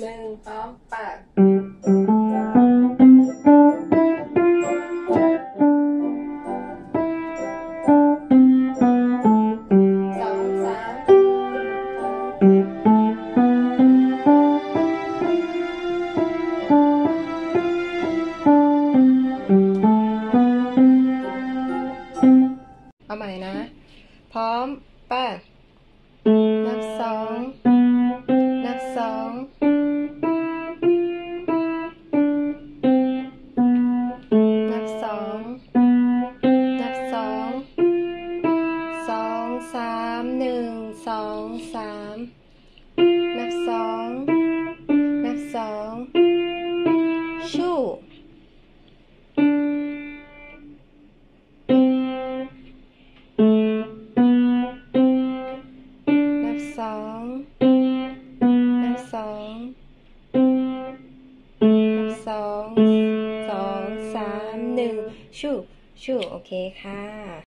หนึ่งสองแปดสองสามเอาใหม่นะ พร้อมไป้นัามหนึ่งสองสามนับสองนับสองชู่นับสองนับสองนับสองสองสามหนึ่งชู่ชู่โอเคค่ะ